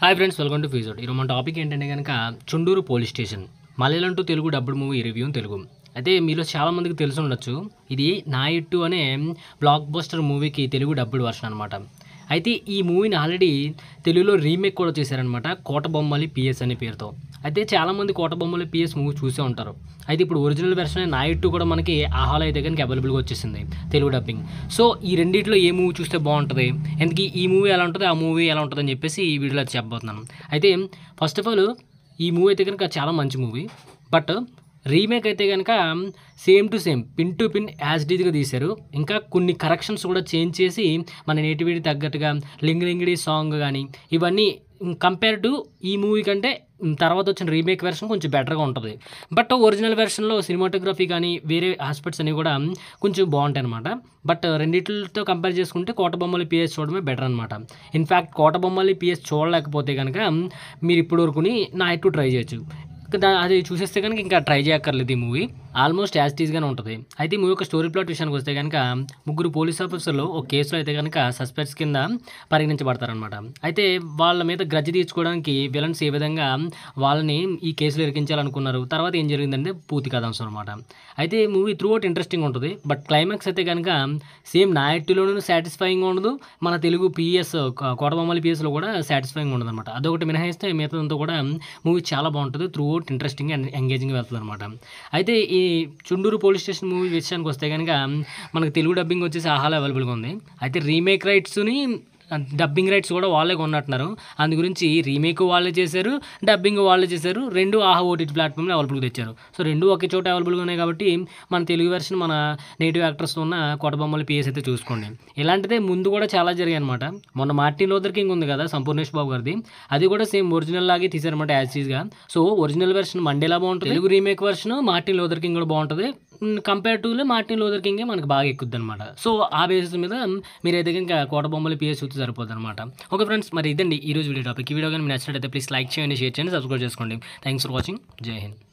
Hi friends welcome to ఫీజోడ్ ఈరోజు మన టాపిక్ ఏంటంటే కనుక Chunduru police station Malayalam to Telugu dubbed movie review Telugu. అయితే మీలో చాలామందికి తెలిసి ఉండొచ్చు ఇది నాయిట్టు అనే బ్లాక్ బస్టర్ మూవీకి తెలుగు డబ్బుడ్ వర్షన్ అనమాట అయితే ఈ మూవీని ఆల్రెడీ తెలుగులో రీమేక్ కూడా చేశారనమాట కోట బొమ్మలి పిఎస్ అనే పేరుతో. అయితే చాలామంది కోటబొమ్మలి పిఎస్ మూవీ చూసే ఉంటారు. అయితే ఇప్పుడు ఒరిజినల్ వెర్షన్ టూ కూడా మనకి ఆహాలో అయితే కనుక అవైలబుల్గా వచ్చేసింది తెలుగు డబ్బింగ్ సో ఈ రెండిట్లో ఏ మూవీ చూస్తే బాగుంటుంది? ఎందుకు ఈ మూవీ ఎలా ఉంటుంది? ఆ మూవీ ఎలా ఉంటుంది అని చెప్పేసి ఈ వీడియోలో చెప్పబోతున్నాను. అయితే ఫస్ట్ ఆఫ్ ఆల్ ఈ మూవీ అయితే కనుక చాలా మంచి మూవీ. బట్ రీమేక్ అయితే కనుక same to same pin to pin as డీజ్గా తీశారు. ఇంకా కొన్ని కరెక్షన్స్ కూడా చేంజ్ చేసి మన నేటివిటీ తగ్గట్టుగా లింగ్ లింగిడి సాంగ్ కానీ ఇవన్నీ కంపేర్ టు ఈ మూవీ కంటే తర్వాత వచ్చిన రీమేక్ వెర్షన్ కొంచెం బెటర్గా ఉంటుంది. బట్ ఒరిజినల్ వెర్షన్లో సినిమాటోగ్రఫీ కానీ వేరే ఆస్పెక్ట్స్ అన్నీ కూడా కొంచెం బాగుంటాయి అనమాట బట్ రెండిట్లతో కంపేర్ చేసుకుంటే కోట బొమ్మలు పిఎస్ చూడడమే బెటర్ అనమాట ఇన్ఫ్యాక్ట్ కోట బొమ్మలు పిఎస్ చూడలేకపోతే కనుక మీరు ఇప్పుడు వరకుని నా ఎక్కువ ట్రై చేయొచ్చు. అది చూసేస్తే కనుక ఇంకా ట్రై చేయక్కర్లేదు ఈ మూవీ ఆల్మోస్ట్ యాజ్ టీజ్గానే ఉంటుంది. అయితే ఈ మూవీ యొక్క స్టోరీ ప్లాట్ విషయానికి వస్తే కనుక ముగ్గురు పోలీస్ ఆఫీసర్లు ఒక కేసులో అయితే కనుక సస్పెక్ట్స్ కింద పరిగణించబడతారనమాట అయితే వాళ్ళ మీద గ్రజ్జి తీర్చుకోవడానికి విలన్స్ ఏ విధంగా వాళ్ళని ఈ కేసులో ఇరికించాలనుకున్నారు తర్వాత ఏం జరిగిందంటే పూర్తి కథాంశం అనమాట అయితే మూవీ త్రూ అవుట్ ఇంట్రెస్టింగ్ ఉంటుంది బట్ క్లైమాక్స్ అయితే కనుక సేమ్ నాయట్లోనూ సాటిస్ఫైయింగ్ ఉండదు మన తెలుగు పిఎస్ కోటబొమ్మల పిఎస్లో కూడా సాటిస్ఫైయింగ్ ఉండదు అనమాట అదొకటి మినహాయిస్తే మిగతాదంతా కూడా మూవీ చాలా బాగుంటుంది throughout interesting and engaging వెళ్తుంది అనమాట అయితే ఈ చుండూరు పోలీస్ స్టేషన్ మూవీ విషయానికి వస్తే కనుక మనకు తెలుగు డబ్బింగ్ వచ్చేసి ఆహాలో అవైలబుల్గా ఉంది. అయితే రీమేక్ రైట్స్ని డబ్బింగ్ రైట్స్ కూడా వాళ్ళే కొన్నట్టున్నారు. అందు గురించి రీమేక్ వాళ్ళే చేశారు డబ్బింగ్ వాళ్ళే చేశారు రెండు ఆహా ఓటీటీ ప్లాట్ఫామ్లో అవైలబుల్గా తెచ్చారు. సో రెండు ఒకే చోట అవైలబుల్గా ఉన్నాయి కాబట్టి మన తెలుగు వెర్షన్ మన నేటివ్ యాక్టర్స్ ఉన్న కోటబొమ్మల పిఎస్ అయితే చూసుకోండి. ఇలాంటిదే ముందు కూడా చాలా జరిగాయి అనమాట మొన్న మార్టిన్ లోదర్ కింగ్ ఉంది కదా సంపూర్ణేష్ బాబు గారిది. అది కూడా సేమ్ ఒరిజినల్ లాగే తీశారనమాట యాజ్ ఈజ్గా సో ఒరిజినల్ వెర్షన్ మండేలా బాగుంటుంది. Telugu remake version Martin Luther King కూడా బాగుంటుంది. కంపేర్ టు మార్టిన్ లూథర్ కింగే మనకు బాగా ఎక్కుద్ది అనమాట సో ఆ బేసిస్ మీద మీరైతే ఇంకా కోట బొమ్మలు పిఎస్ చూస్తే సరిపోద్ది అనమాట ఓకే ఫ్రెండ్స్ మరి ఇదండి ఈ రోజు వీడియో టాపిక్ ఈ వీడియో కానీ మీకు ప్లీజ్ లైక్ చేయండి షేర్ చేయండి సబ్స్క్రైబ్ చేసుకోండి. Thanks for watching Jai Hind